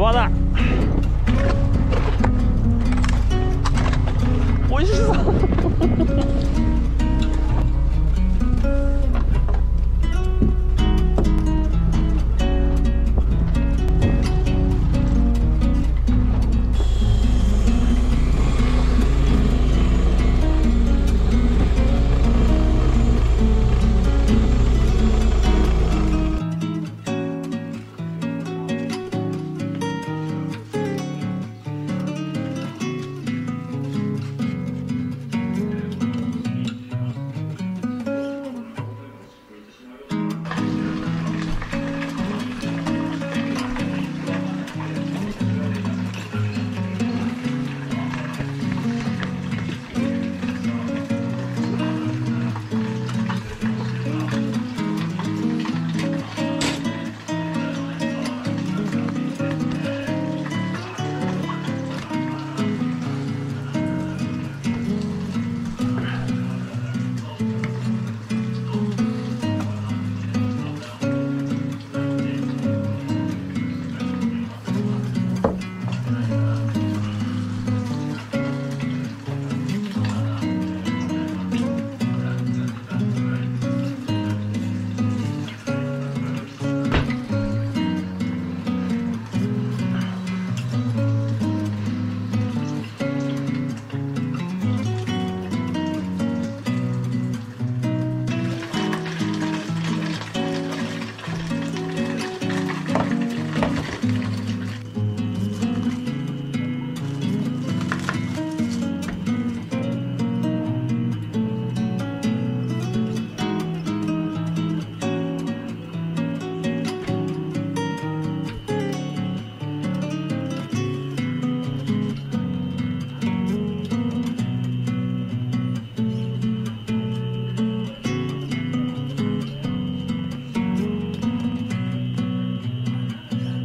Вот так. Ой, что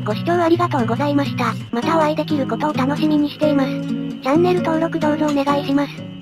ご視聴ありがとうございました。またお会いできることを楽しみにしています。チャンネル登録どうぞお願いします。